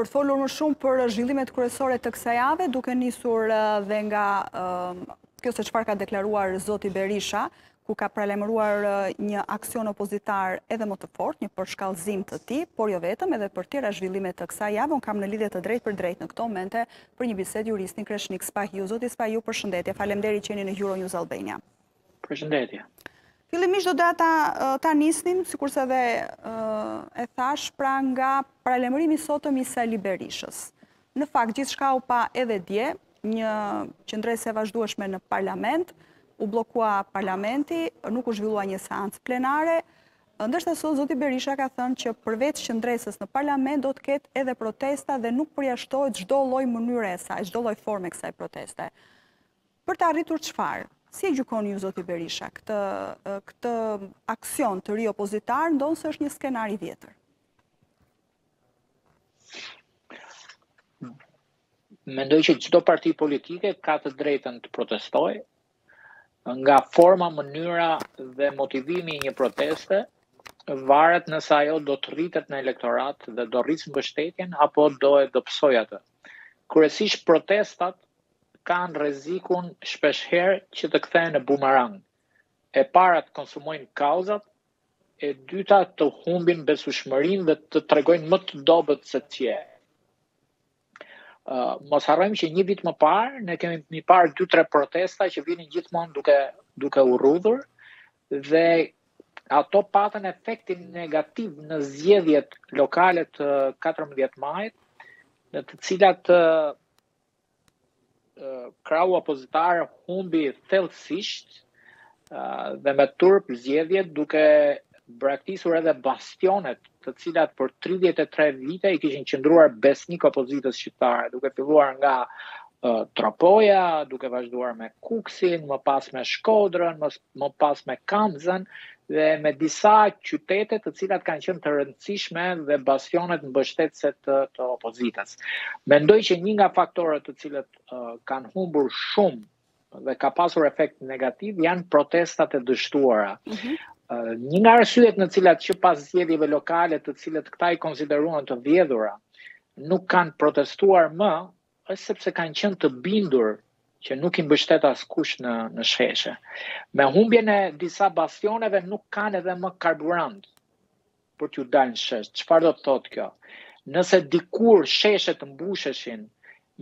për të folur më shumë për zhvillimet kryesore të kësaj jave, duke nisur dhe nga kjo se çfarë ka deklaruar Zoti Berisha, ku ka paralajmëruar një aksion opozitar edhe më të fortë, një përshkallëzim të tij, por jo vetëm edhe për të tjera zhvillime të kësaj jave, unë kam në lidhje të drejtpërdrejtë në këto momente për një bisedë juristin Kreshnik Spahiu. Zoti Spahiu, përshëndetje, faleminderit që jeni në Euronews Albania. Përshëndetje. Fillimisht do doja ta ta nisnim, sikurse edhe e thashë, pra nga paralajmërimi i sotëm i Sali Berishës. Në fakt gjithçka u pa edhe dje, një qëndresë e vazhdueshme në parlament, u bllokua parlamenti, nuk u zhvillua një seancë plenare. Ndërsa sot zoti Berisha ka thënë që përveç qëndresës në parlament do të ketë edhe protesta dhe nuk përjashtohet çdo lloj mënyre e saj, çdo lloj forme e kësaj proteste. Për të arritur çfarë? Si e gjykoni ju zoti Berisha këtë këtë aksion të ri opozitar, ndonëse është një skenar i vjetër? Mendoj që çdo parti politike ka të drejtën të protestojë nga forma, mënyra dhe motivimi i një proteste varet nëse ajo do të rritet në elektorat dhe do rrisë mbështetjen apo do e dobësojë atë. Kryesisht protestat kanë rrezikun shpeshherë që të kthehen në bumerang, e para të konsumojnë kauzat, e dyta të humbin besueshmërinë dhe të tregojnë më të dobët se ç'je. Uh, mos harrojmë që një vit më parë ne kemi parë 2-3 protesta që vinin gjithmonë duke duke u rrudhur dhe ato patën efektin negativ në zgjedhjet lokale të 14 majit, në të cilat krahu opozitar humbi thellësisht dhe me turp zgjedhjet duke braktisur edhe bastionet të cilat për 33 vite i kishin qëndruar besnikë opozitës shqiptare, duke filluar nga uh, Tropoja, duke vazhduar me Kukësin, më pas me Shkodrën, më, më pas me Kamzën, dhe me disa qytete të cilat kanë qenë të rëndësishme dhe bastionet mbështetëse të, të opozitës. Mendoj që një nga faktorët të cilat uh, kanë humbur shumë dhe ka pasur efekt negativ janë protestat e dështuara. Mm -hmm. uh, një nga arsyet në cilat që pas zgjedhjeve lokale të cilat këta i konsideruan të vjedhura, nuk kanë protestuar më është sepse kanë qenë të bindur që nuk i mbështet askush në në sheshe. Me humbjen e disa bastioneve nuk kanë edhe më karburant për t'iu dalë në shesh. Çfarë do të thotë kjo? Nëse dikur sheshet mbusheshin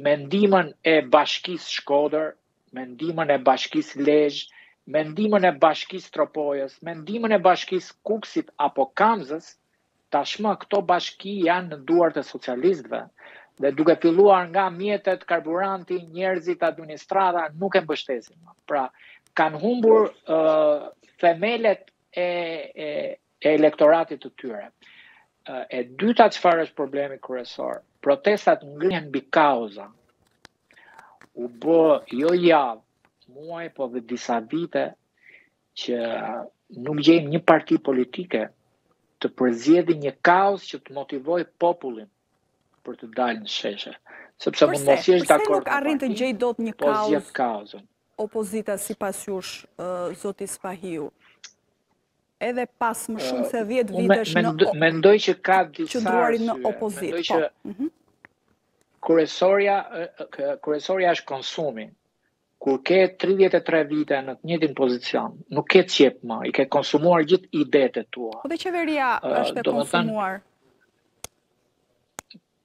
me ndihmën e bashkisë Shkodër, me ndihmën e bashkisë Lezhë, me ndihmën e bashkisë Tropojës, me ndihmën e bashkisë Kukësit apo Kamzës, Tashmë këto bashki janë në duart e socialistëve dhe duke filluar nga mjetet, karburanti, njerëzit, administrata nuk e mbështesin. Pra, kanë humbur themelet e e elektoratit të tyre. E dyta çfarë është problemi kryesor? Protestat ngrihen mbi kauza. U bë jo javë, muaj, po dhe disa vite që nuk gjejmë një parti politike të përzgjedhë një kauzë që të motivojë popullin për të dalë në sheshe. Sepse mund mos jesh dakord me parti, të gjejë dot një po zgjedh kauzën. Opozita sipas jush, zoti Spahiu, edhe pas më shumë se 10 vitesh në opozitë. Mendoj që ka disa arsye. në opozitë. Mendoj që po. mhm. kryesorja është konsumi. Kur ke tridhjetë e tre vite në të njëjtin pozicion, nuk ke ç'jep më, i ke konsumuar gjithë idetë e tua. Po dhe qeveria është e konsumuar.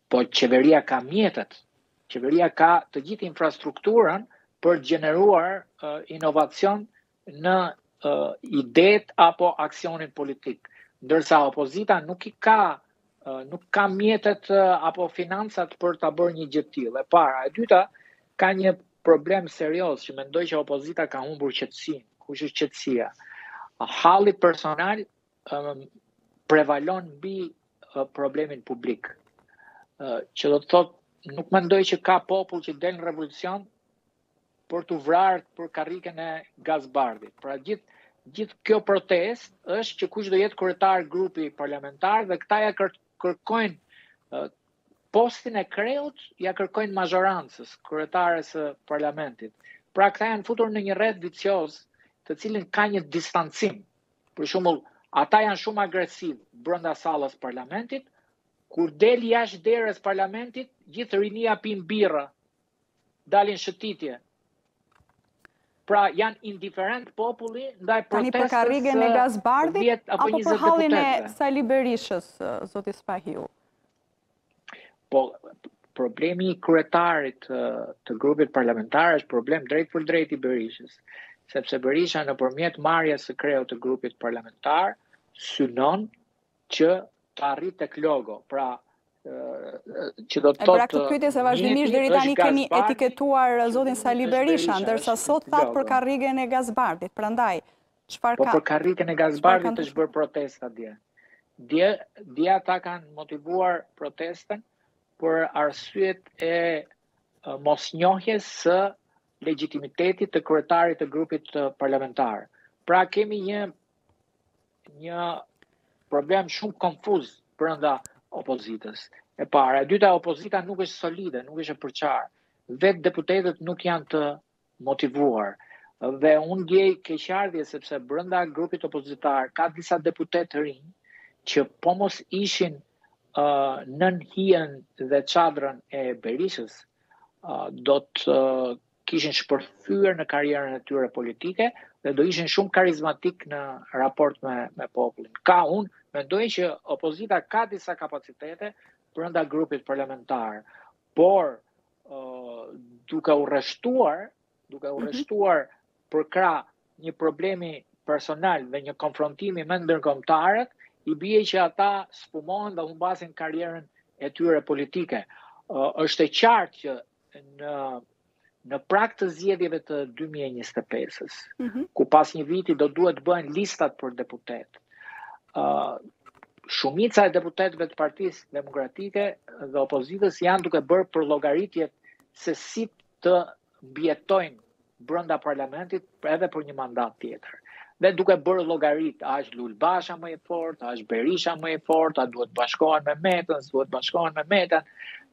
Po qeveria ka mjetet, qeveria ka të gjithë infrastrukturën për të gjeneruar inovacion në uh, idetë apo aksionin politik, ndërsa opozita nuk i ka uh, nuk ka mjetet uh, apo financat për ta bërë një gjë të tillë. E para, e dyta, ka një problem serioz që mendoj që opozita ka humbur qetësinë, kush është qetësia. Halli personal um, prevalon mbi uh, problemin publik. Uh, që do të thotë nuk mendoj që ka popull që del në revolucion për t'u vrarë për karrigen e Gaz Bardhit. Pra gjithë gjithë kjo protestë është që kush do jetë kryetar grupi parlamentar dhe këta ia kërkojnë postin e kreut, ia kërkojnë mazhorancës, kryetares së parlamentit. Pra këta janë futur në një rreth vicioz të cilin ka një distancim. Për shembull, ata janë shumë agresivë brenda sallës parlamentit, kur del jashtë derës parlamentit, gjithë rinia pin birra dalin shëtitje. Pra janë indiferentë populli ndaj protestës Tani për karrigen e Gaz Bardhit, apo për hallin e Sali Berishës, zoti Spahiu? Po, problemi i kryetarit të grupit parlamentar është problem drejtpërdrejt i Berishës, sepse Berisha nëpërmjet marrjes së kreut të grupit parlamentar, synon që të arrijë tek logo, pra që do të thotë... E pra këtë pyetje se vazhdimisht deri tani keni etiketuar zotin Sali Berisha, ndërsa sot thatë për karrigen e Gaz Bardhit, prandaj, çfarë po, ka... Po për karrigen e Gaz Bardhit është bërë protesta dje. Dje, dje ata kanë motivuar protestën për arsyet e mosnjohjes së legitimitetit të kryetarit të grupit parlamentar. Pra kemi një një problem shumë konfuz brenda opozitës. E para, e dyta opozita nuk është solide, nuk është e përçarë. Vetë deputetët nuk janë të motivuar. Dhe unë ndjej keqardhje sepse brenda grupit opozitar ka disa deputetë të rinj që po mos ishin uh, nën hijen dhe çadrën e Berishës, uh, do të uh, kishin shpërthyer në karrierën e tyre politike dhe do ishin shumë karizmatik në raport me me popullin. Ka, unë mendoj që opozita ka disa kapacitete brenda grupit parlamentar, por uh, duke u rreshtuar, duke u mhm. rreshtuar mm -hmm. përkrah një problemi personal dhe një konfrontimi me ndërkombëtarët, i bie që ata sfumohen dhe humbasin karrierën e tyre politike. Uh, është e qartë që në në prag të zgjedhjeve të 2025-ës, mm -hmm. ku pas një viti do duhet të bëhen listat për deputetë, uh, shumica e deputetëve të Partisë Demokratike dhe opozitës janë duke bërë përllogaritjet se si të mbijetojnë brenda parlamentit edhe për një mandat tjetër. Dhe duke bërë llogaritë, a është Lul Basha më i fortë, a është Berisha më i fortë, a duhet të bashkohen me Metën, s'duhet të bashkohen me Metën,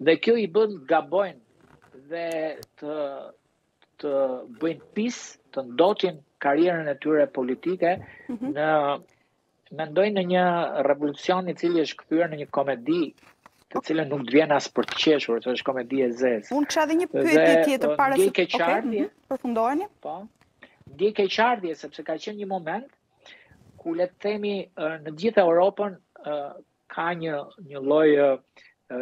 dhe kjo i bën të gabojnë dhe të, të bëjnë pis, të ndotin karrierën e tyre politike mhm. në Mendoj në një revolucion i cili është kthyer në një komedi të cilën nuk të vjen as për të qeshur, se është komedi e zezë. Unë kisha edhe një pyetje tjetër para se të okay, përfundojeni. Po. Ndjej keqardhje sepse ka qenë një moment ku le të themi në gjithë Europën ka një një lloj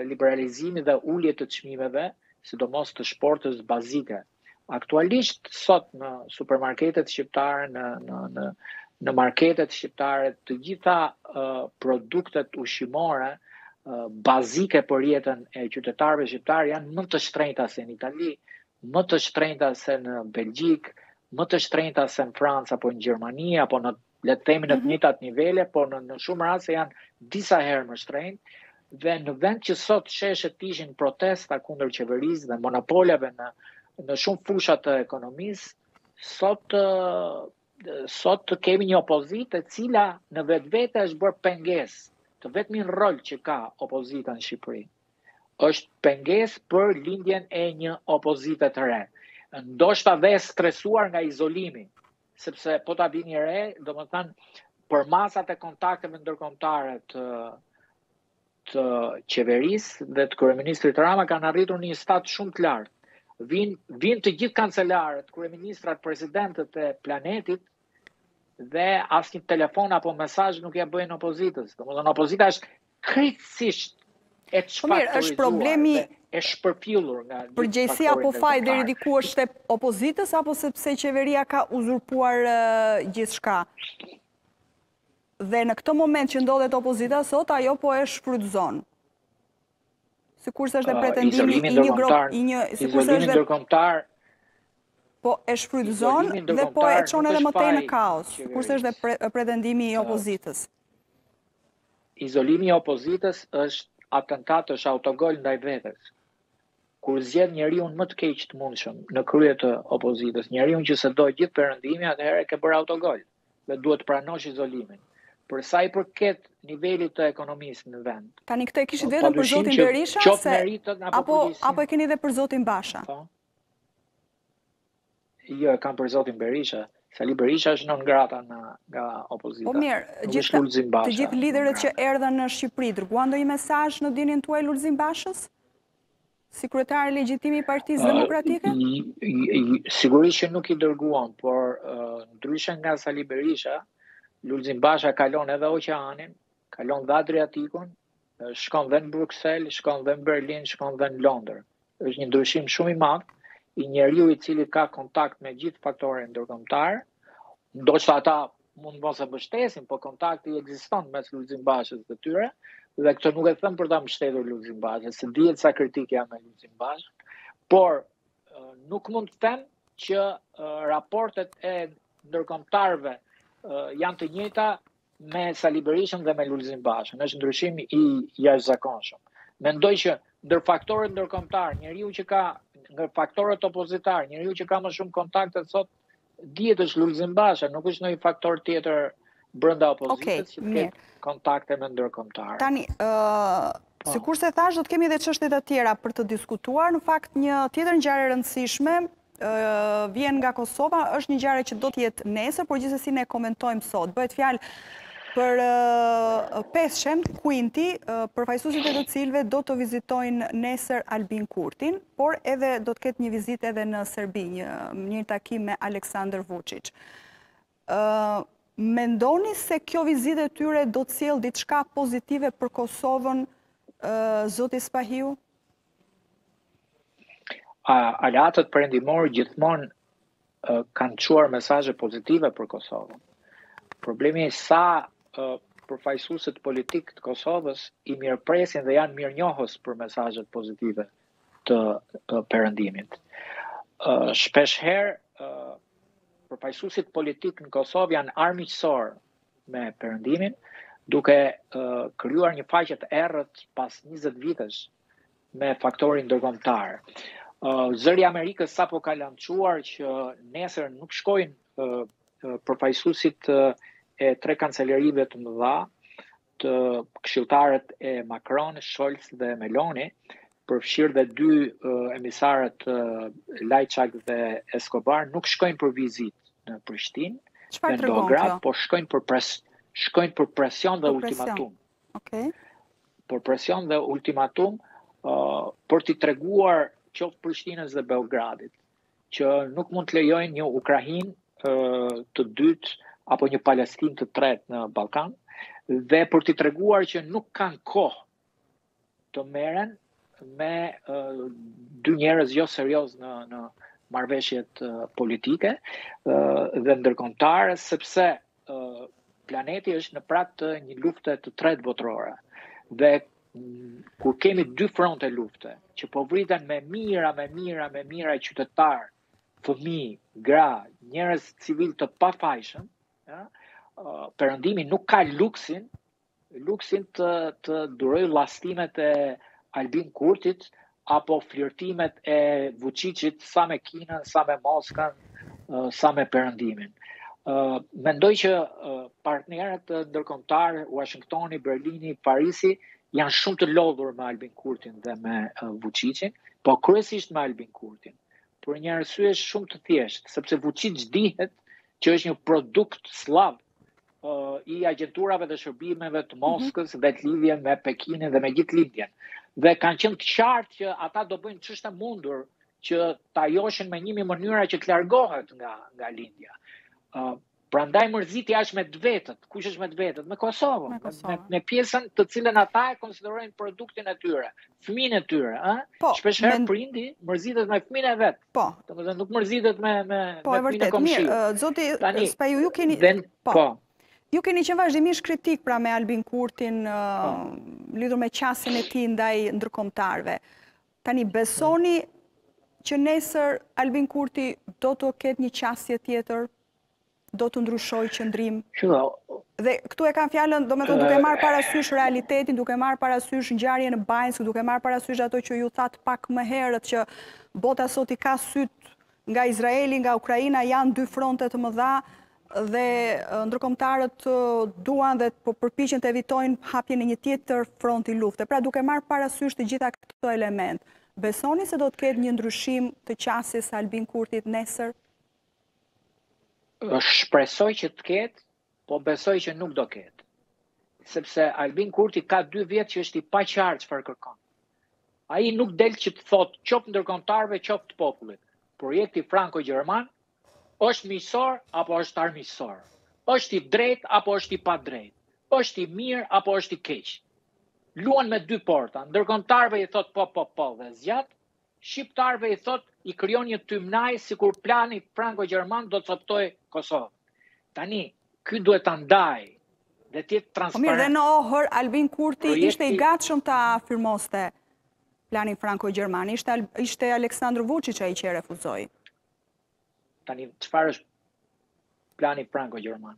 liberalizimi dhe ulje të çmimeve, sidomos të shportës bazike. Aktualisht sot në supermarketet shqiptare në në në në marketet shqiptare të gjitha uh, produktet ushqimore uh, bazike për jetën e qytetarëve shqiptarë janë më të shtrenjta se në Itali, më të shtrenjta se në Belgjikë, më të shtrenjta se në Francë apo në Gjermani apo në le të themi në të njëjtat nivele, por në, në shumë raste janë disa herë më shtrenjtë dhe në vend që sot sheshet të ishin protesta kundër qeverisë dhe monopoleve në në shumë fusha të ekonomisë, sot sot kemi një opozitë e cila në vetvete është bërë pengesë. Të vetmin rol që ka opozita në Shqipëri është pengesë për lindjen e një opozite të re. Ndoshta dhe stresuar nga izolimi, sepse po ta vini re, domethënë përmasat e kontakteve ndërkombëtare të të qeverisë dhe të kryeministrit Rama kanë arritur një stad shumë të lartë. Vijnë vijnë të gjithë kancelarët, kryeministrat, presidentët e planetit dhe asnjë telefon apo mesazh nuk ia bëjnë opozitës. Domethënë opozita është krejtësisht e çfaktorizuar dhe e shpërfillur nga gjithë përgjegjësia apo faji deri diku është e opozitës apo sepse qeveria ka uzurpuar gjithçka. Dhe në këtë moment që ndodhet opozita sot ajo po e shfrytëzon. Sikurse është dhe pretendimi i një grup i një sikurse është ndërkombëtar po e shfrytëzon dhe po e çon edhe më tej në kaos, sikurse është dhe pretendimi i opozitës. Izolimi i opozitës është atentat, është autogol ndaj vetes. Kur zgjedh njeriun më të keq të mundshëm në krye të opozitës, njeriun që s'e do gjithë Perëndimi, atëherë ke bërë autogol dhe duhet të pranosh izolimin. Për sa i përket nivelit të ekonomisë në vend. Tani këtë e kishit vetëm për zotin Berisha se apo apo e keni edhe për zotin Basha? Po. Jo e kam për zotin Berisha. Sali Berisha është non grata në, nga opozita. Po mirë, gjithë, të gjithë liderët që erdhën në Shqipëri, dërguan ndonjë mesazh në dijeninë tuaj Lulzim Bashës? Si kryetar legjitim i Partisë uh, Demokratike? Sigurisht që nuk i dërguan, por uh, ndryshe nga Sali Berisha, Lulzim Basha kalon edhe oqeanin, kalon dhe Adriatikun, shkon dhe në Bruksel, shkon dhe në Berlin, shkon dhe në Londër. Është një ndryshim shumë i madh i njeriut i cili ka kontakt me gjithë faktorët ndërkombëtarë. Ndoshta ata mund mos e mbështesin, por kontakti ekziston mes Lulzim Bashës dhe tyre, dhe këtë nuk e them për ta mbështetur Lulzim Bashën, se dihet sa kritik jam me Lulzim Bashën, por nuk mund të them që raportet e ndërkombëtarëve janë të njëjta me Sali Berishën dhe me Lulzim Bashën. Është ndryshim i jashtëzakonshëm. Mendoj që ndër faktorët ndërkombëtarë, njeriu që ka ndër faktorët opozitarë, njeriu që ka më shumë kontakte sot dihet është Lulzim Basha, nuk është ndonjë faktor tjetër brenda opozitës që të ketë kontakte me ndërkombëtarë. Tani, ë po. Sikurse thashë, do të kemi edhe çështje të tjera për të diskutuar. Në fakt, një tjetër ngjarje e rëndësishme vjen nga Kosova, është një ngjarje që do të jetë nesër, por gjithsesi ne e komentojmë sot. Bëhet fjalë për pesëshen, Kuinti, përfaqësuesit e të cilëve do të vizitojnë nesër Albin Kurtin, por edhe do të ketë një vizitë edhe në Serbi, një takim me Aleksandr Vuçiç. Mendoni se kjo vizitë e tyre do të sjellë diçka pozitive për Kosovën, zoti Spahiu? Aleatët perëndimorë gjithmonë kanë çuar mesazhe pozitive për Kosovën. Problemi është sa përfaqësuesit politikë të Kosovës i mirëpresin dhe janë mirënjohës për mesazhet pozitive të perëndimit. Shpesh herë Përfaqësuesit politikë në Kosovë janë armiqësorë me Perëndimin, duke krijuar një faqe të errët pas 20 vitesh me faktorin ndërkombëtar. Zëri i Amerikës sapo ka lançuar që nesër nuk shkojnë përfaqësuesit e tre kancelarive të mëdha të këshilltarët e Macron, Scholz dhe Meloni, përfshirë dhe dy emisarët Lajçak dhe Escobar, nuk shkojnë për vizitë në Prishtinë, në Beograd, por shkojnë për pres, shkojnë për presion dhe ultimatum. Okej. Okay. Për presion dhe ultimatum uh, për t'i treguar qoftë Prishtinës dhe Beogradit që nuk mund të lejojnë një Ukrainë të dytë apo një Palestinë të tretë në Ballkan dhe për t'i treguar që nuk kanë kohë të merren me uh, dy njerëz jo serioz në në marrëveshjet uh, politike uh, dhe ndërkombëtare sepse planeti është në prag të një lufte të tretë botërore. Dhe kur kemi dy fronte lufte që po vriten me mijëra, me mijëra, me mijëra qytetarë, fëmijë, gra, njerëz civilë të pafajshëm, ëh, perëndimi nuk ka luksin Luksin të të durojë llastimet e Albin Kurtit apo flirtimet e Vuçiçit sa me Kinën, sa me Moskën, sa me Perëndimin. Mendoj që partnerët ndërkombëtarë, Uashingtoni, Berlini, Parisi, janë shumë të lodhur me Albin Kurtin dhe me Vuçiçin, po kryesisht me Albin Kurtin. Për një arsye shumë të thjeshtë, sepse Vuçiç dihet që është një produkt sllav i agjenturave dhe shërbimeve të mhm. Moskës dhe lidhjen me Pekinin dhe me gjithë lindjen. Dhe kanë qenë të qartë që ata do bëjnë ç'është e mundur që ta joshin me një mijë mënyra që të largohet nga, nga lindja. Uh, prandaj mërzitja është me të vetët, kush është me të vetët? Me Kosovën, me, Kosovën. me, pjesën të cilën ata e konsiderojnë produktin e tyre, fëmijën e tyre. Eh? Po, Shpesh herë men... prindi mërzitet me fëmijën e vet. Po. Domethënë nuk mërzitet me me po, me fëmijën e komshisë. Po, vërtet. Zoti, Tani, Spahiu ju keni ben, po. po. Ju keni qenë vazhdimisht kritik pra me Albin Kurtin po. lidhur me qasjen e tij ndaj ndërkombëtarëve. Tani besoni që nesër Albin Kurti do të ketë një qasje tjetër do të ndryshojë qëndrim? Dhe këtu e kam fjalën, domethënë duke marrë parasysh realitetin, duke marrë parasysh ngjarjen në Banjskë, duke marrë parasysh ato që ju thatë pak më herët, që bota sot i ka sytë nga Izraeli, nga Ukraina, janë dy fronte të mëdha dhe ndërkombëtarët duan dhe po përpiqen të evitojnë hapjen e një tjetër fronti lufte. Pra duke marrë parasysh të gjitha këto elemente, besoni se do të ketë një ndryshim të qasjes së Albin Kurtit nesër? Shpresoj që të ketë, po besoj që nuk do ketë. Sepse Albin Kurti ka dy vjet që është i paqartë çfarë kërkon. Ai nuk del që të thotë qoftë ndërkombëtarëve, qoftë të popullit. Projekti Franko-Gjerman është miqësor apo është armiqësor. është i drejtë apo është i padrejtë. është i mirë apo është i keq. Luan me dy porta, ndërkombëtarëve i thotë po, po, po dhe zgjat, Shqiptarëve i thotë i krijon një tymnajë sikur plani franko-gjerman do të copëtojë Kosovën. Tani, ky duhet ta ndajë dhe të jetë transparent. Po mirë, dhe në Ohër, Albin Kurti ishte i gatshëm ta firmoste planin franko-gjerman. Ishte Aleksandër Vuçiç ai që e refuzoi. Tani, çfarë është plani franko-gjerman?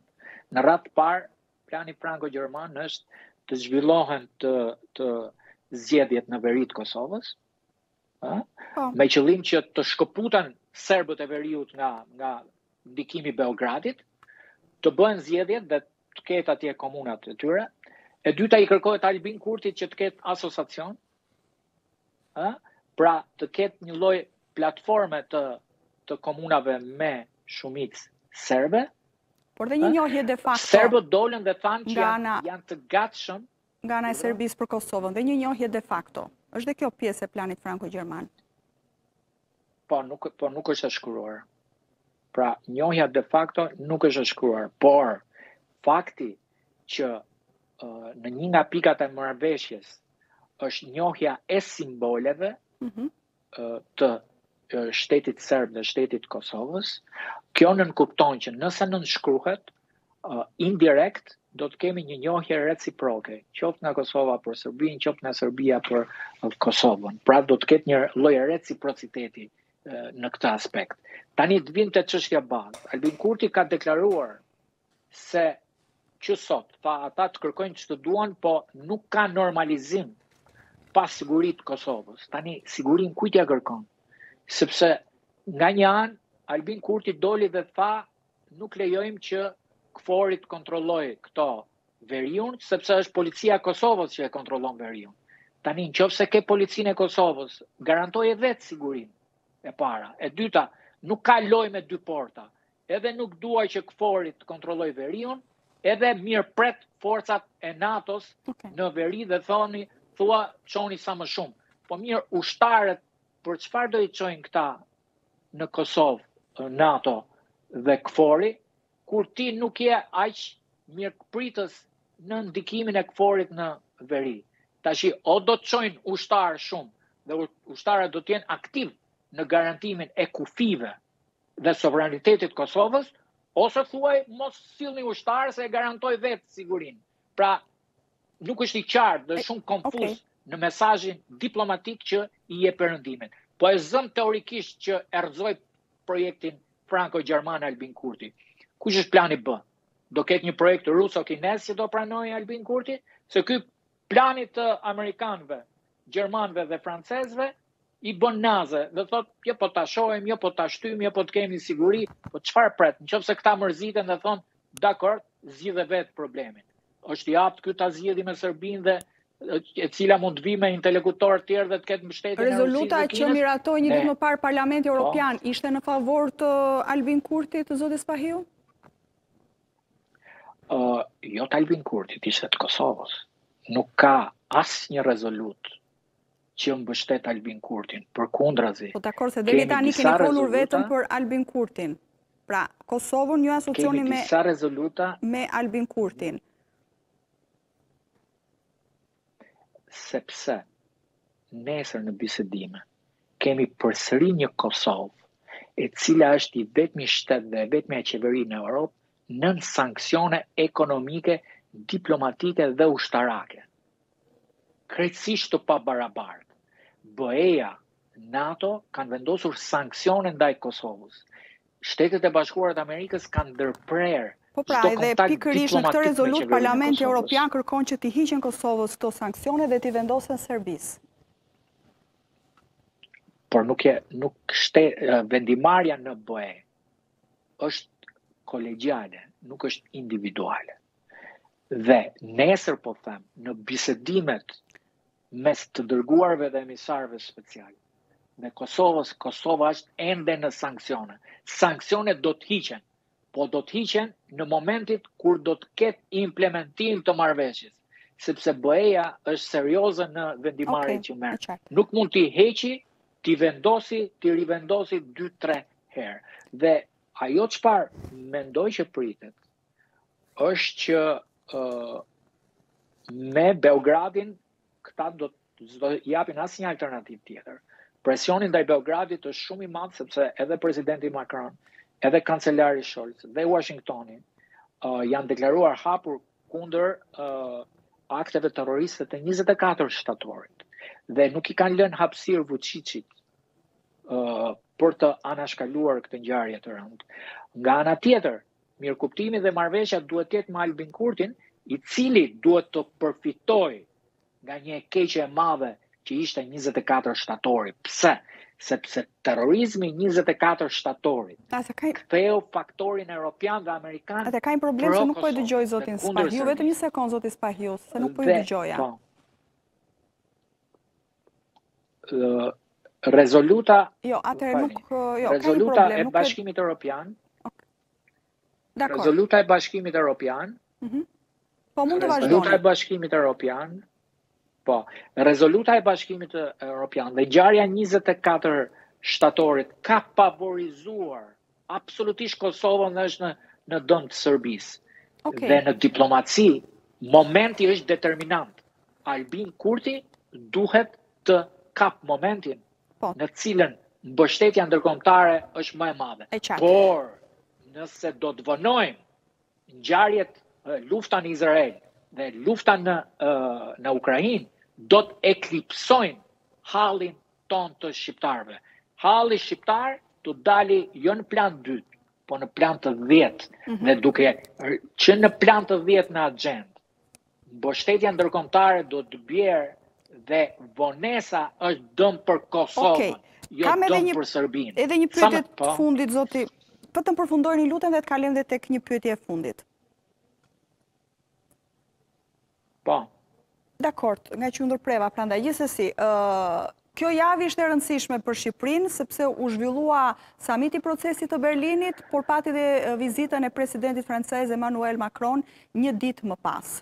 Në radhë të parë, plani franko-gjerman është të zhvillohen zgjedhjet në veri të Kosovës, ë? Po. Me qëllim që të shkëputen serbët e veriut nga nga ndikimi i Beogradit, të bëhen zgjedhjet dhe të ketë atje komunat e tyre. E dyta i kërkohet Albin Kurtit që të ketë asociacion, ë? Pra të ketë një lloj platforme të të komunave me shumicë serbe, Por dhe një njohje de facto. Serbët dolën dhe thanë që janë, janë të gatshëm nga ana e Serbisë për Kosovën dhe një njohje de facto. Është dhe kjo pjesë e planit franko-gjerman. Po, nuk, po nuk është e shkruar. Pra, njohja de facto nuk është e shkruar, por fakti që uh, në një nga pikat e marrëveshjes është njohja e simboleve, mm -hmm. të shtetit serb dhe shtetit të Kosovës, kjo nënkupton që nëse nënshkruhet, indirekt do të kemi një njohje reciproke, qoftë nga Kosova për Serbinë, qoftë nga Serbia për Kosovën. Pra do të ketë një lloj reciprociteti në këtë aspekt. Tani të vijmë te çështja bazë. Albin Kurti ka deklaruar se që sot, tha ata të kërkojnë ç'të duan, po nuk ka normalizim pa siguri të Kosovës. Tani, sigurinë kujt ia kërkon? Sepse nga një anë, Albin Kurti doli dhe tha nuk lejojmë që KFOR-i të kontrollojë këto veriun, sepse është policia e Kosovës që e kontrollon veriun. Tani, në qoftë se ke policinë e Kosovës, garantoje vetë sigurinë, e para. E dyta, nuk ka lojë me dy porta. edhe nuk dua që KFOR-i të kontrollojë veriun, edhe mirëpret forcat e NATO-s në veri dhe thoni, thua, çoni sa më shumë. Po mirë, ushtarët për çfarë do i çojnë këta në Kosovë, NATO dhe KFOR-i, kur ti nuk je aq mirëpritës në ndikimin e KFOR-it në veri. Tashi o do të çojnë ushtarë shumë dhe ushtarët do të jenë aktivë në garantimin e kufijve dhe sovranitetit të Kosovës, ose thuaj mos sillni ushtarë se e garantoj vetë sigurinë. Pra, nuk është i qartë dhe shumë konfuz në mesazhin diplomatik që i jep Perëndimit. Po e zëm teorikisht që e rrëzoi projektin franko-gjerman Albin Kurti. Kush është plani B? Do ketë një projekt ruso-kinez që do pranojë Albin Kurti? Se ky Planit të amerikanëve, gjermanëve dhe francezëve i bën naze dhe thotë, jo po ta shohim, jo po ta shtyjmë, jo po të kemi siguri, po çfarë pret? Në qoftë se këta mërziten dhe thonë, dakord, zgjidhe vetë problemin. Është i aftë ky ta zgjidhi me Serbinë dhe e cila mund të vijë me interlokutorë të tjerë dhe të ketë mbështetjen e Rusisë. Rezoluta që miratoi një ditë më parë Parlamenti Europian ishte në favor të Albin Kurtit, zoti Spahiu? Uh, jo të Albin Kurtit, ishte të Kosovës. Nuk ka asnjë rezolutë që mbështet Albin Kurtin, përkundrazi. Po dakord, se deri tani keni folur vetëm për Albin Kurtin. Pra, Kosovën e asocioni me, me Albin Kurtin. sepse nesër në bisedime kemi përsëri një Kosovë e cila është i vetmi shtet dhe e vetmja qeveri në Europë nën sanksione ekonomike, diplomatike dhe ushtarake. Krejtësisht të pabarabartë. BE-ja, NATO kanë vendosur sanksione ndaj Kosovës. Shtetet e Bashkuara të Amerikës kanë ndërprerë çdo kontakt diplomatik me Qeverinë e Kosovës. Po pra, edhe pikërisht në këtë rezolutë Parlamenti Europian kërkon që t'i hiqen Kosovës këto sanksione dhe t'i vendosen Serbisë. Por nuk e nuk vendimarrja në BE është kolegjiale, nuk është individuale. Dhe nesër po them, në bisedimet mes të dërguarve dhe emisarëve specialë dhe Kosovës, Kosova është ende në sanksione. Sanksionet do të hiqen, po do të hiqen në momentin kur do të ketë implementim të marrëveshjes, sepse BE-ja është serioze në vendimmarrjen që merr. Nuk mund t'i heqi, t'i vendosi, t'i rivendosi 2-3 herë. Dhe ajo çfarë mendoj që pritet, është që uh, me Beogradin këta do t' s'do japin asnjë alternativë tjetër. Presioni ndaj Beogradit është shumë i madh sepse edhe presidenti Macron, edhe kancelari Scholz dhe Washingtoni uh, janë deklaruar hapur kundër uh, akteve terroriste të 24 shtatorit dhe nuk i kanë lënë hapësirë Vučićit uh, për të anashkaluar këtë ngjarje të rëndë. Nga ana tjetër, Mirëkuptimi dhe marrëveshja duhet të jetë me Albin Kurtin, i cili duhet të përfitojë nga një e keqe e madhe që ishte njëzet e katër shtatorit. Pse? Sepse terrorizmi i njëzet e katër shtatorit ktheu faktorin europian dhe amerikan pro Kosovës. A ka problem se nuk po e dëgjoja zotin Spahiu, vetëm një sekond zoti Spahiu, se nuk po ju dëgjoja. Po. rezoluta jo atëherë nuk jo ka problem, e bashkimit europian Dakord. Rezoluta e Bashkimit Evropian. Mhm. Mm po mund të vazhdoni. Rezoluta e Bashkimit Evropian. Po, rezoluta e Bashkimit Evropian dhe ngjarja 24 shtatorit ka favorizuar Absolutisht Kosovën dhe është në, në dëm të Serbisë. Okay. Dhe në diplomaci, momenti është determinant. Albin Kurti duhet të kap momentin po. në cilën mbështetja ndërkombëtare është më e madhe. E Por nëse do të vonojmë ngjarjet lufta në Izrael dhe lufta në në Ukrainë do të eklipsojnë hallin tonë të shqiptarëve. Halli shqiptar do dali jo në plan të dytë, po në plan të dhjetë, mm -hmm. dhe duke qenë në plan të dhjetë në agjendë, mbështetja ndërkombëtare do të bjerë dhe vonesa është dëm për Kosovën, okay. jo Kam dëm një, për Serbinë. Edhe një pyetje të po? fundit, zoti, po të ma përfundoni ju lutem dhe të kalojmë dhe tek një pyetje e fundit. Po. Dakord, ngaqë ju ndërpreva, prandaj gjithsesi, kjo javë ishte e rëndësishme për Shqipërinë sepse u zhvillua samiti i procesit të Berlinit, por pati dhe vizitën e presidentit francez Emmanuel Macron një ditë më pas.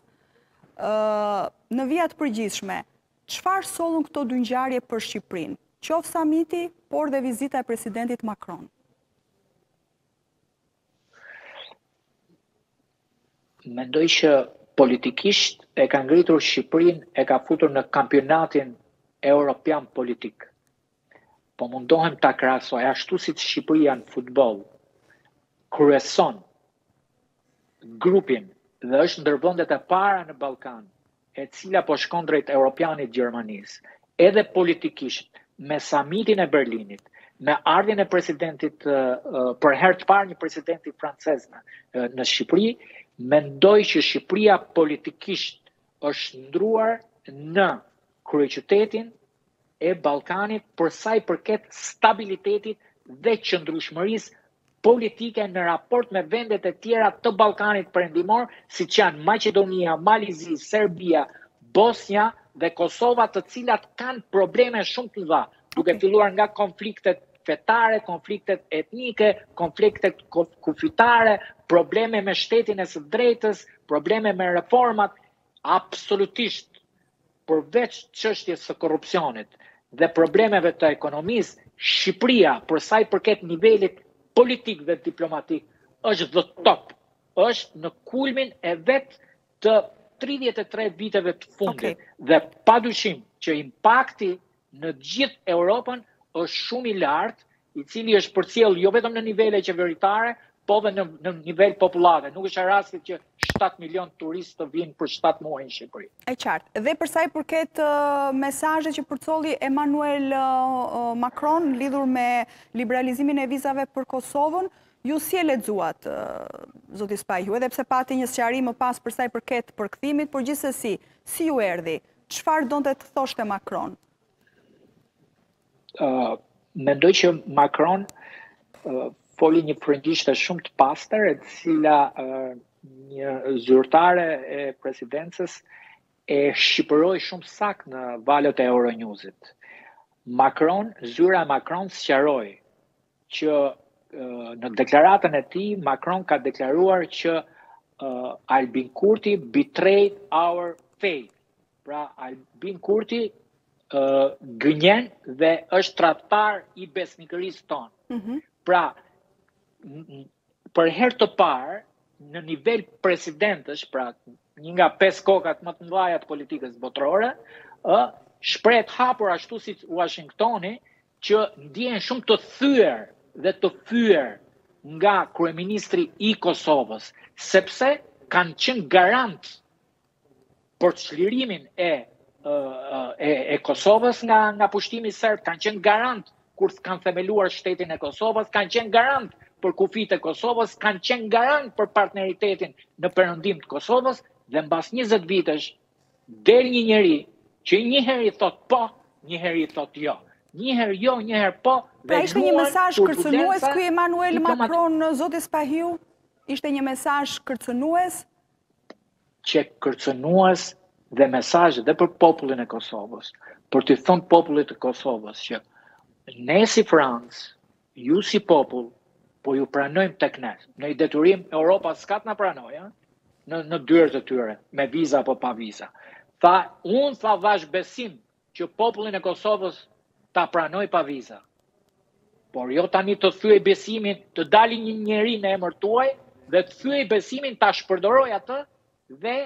në vija të përgjithshme, çfarë sollën këto dy ngjarje për Shqipërinë? Qoftë samiti, por dhe vizita e presidentit Macron. Mendoj që politikisht e ka ngritur Shqipërinë, e ka futur në kampionatin europian politik. Po mundohem ta krahasoj ashtu siç Shqipëria në futboll kryeson grupin dhe është ndër vendet e para në Ballkan e cila po shkon drejt europianit Gjermanisë, edhe politikisht, me samitin e Berlinit, me ardhjen e presidentit, për herë të parë një presidenti francez në, në Shqipëri, mendoj që Shqipëria politikisht është shndërruar në kryeqytetin e Ballkanit për sa i përket stabilitetit dhe qëndrueshmërisë politike në raport me vendet e tjera të Ballkanit Perëndimor, siç janë Maqedonia, Mali i Zi, Serbia, Bosnja dhe Kosova, të cilat kanë probleme shumë të mëdha, duke filluar nga konfliktet fetare, konfliktet etnike, konfliktet kufitare, probleme me shtetin e së drejtës, probleme me reformat, absolutisht Përveç çështjes së korrupsionit dhe problemeve të ekonomisë, Shqipëria, për sa i përket nivelit politik dhe diplomatik, është the top, është në kulmin e vet të tridhjetë e tre viteve të fundit dhe padyshim që impakti në të gjithë Europën është shumë i lartë, i cili është përcjellë jo vetëm në nivele qeveritare, po dhe në, në nivel popullate. Nuk është e rastit që 7 milion turistë të vinë për 7 muaj në Shqipëri. E qartë. Dhe përsa i përket uh, mesazhet që përcolli Emmanuel uh, uh, Macron lidhur me liberalizimin e vizave për Kosovën, ju si e lexuat zoti Spahiu, edhe pse pati një sqarim më pas përsa i përket përkthimit, por gjithsesi si ju erdhi Çfarë donte të thoshte Macron? Mendoj që Macron foli një frëngjishte shumë të pastër, e cila një zyrtare e presidencës e shqipëroi shumë saktë në valët e Euronews-it. Macron, zyra e Macron sqaroi që në deklaratën e tij Macron ka deklaruar që uh, Albin Kurti betrayed our faith. Pra Albin Kurti uh, gënjen dhe është tradhtar i besnikërisë tonë. Mm -hmm. Pra për herë të parë në nivel presidentësh, pra një nga pesë kokat më të mëdha të politikës botërore, ë shprehet hapur ashtu si Washingtoni që ndjehen shumë të thyer dhe të fyer nga kryeministri i Kosovës, sepse kanë qenë garant për çlirimin e e e Kosovës nga nga pushtimi serb, kanë qenë garant kur kanë themeluar shtetin e Kosovës, kanë qenë garant për kufit e Kosovës, kanë qenë garant për partneritetin në perëndim të Kosovës dhe mbas 20 vitesh Del një njeri që një herë i thotë po, një herë i thotë jo. Një herë jo, një herë po. Pra ishte një mesazh kërcënues ky Emmanuel Macron, zoti Spahiu? Ishte një mesazh kërcënues? Qe kërcënues dhe mesazh dhe për popullin e Kosovës, për t'i thënë popullit të Kosovës që ne si Francë Ju si popull po ju pranojmë tek ne. Ndonjë detyrim Europa s'ka të na pranojë a? Në në dyert e tyre, me viza apo pa viza. Tha unë ta dhashë besimin që popullin e Kosovës ta pranoj pa viza. Por jo tani të thyejë besimin, të dali një njeri në emër tuaj dhe të thyejë besimin ta shpërdorojë atë dhe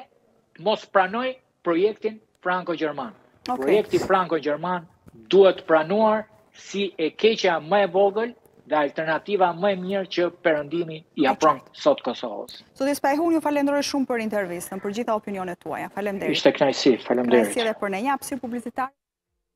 mos pranojë projektin franko-gjerman. Okay. Projekti franko-gjerman duhet pranuar si e keqja më e vogël dhe alternativa më e mirë që perëndimi i afron sot Kosovës. Zoti Spahiu unë ju falenderoj shumë për intervistën, për të gjitha opinionet tuaja. Faleminderit. Ishte kënaqësi, faleminderit. Kënaqësi edhe për ne. Hapësirë publicitare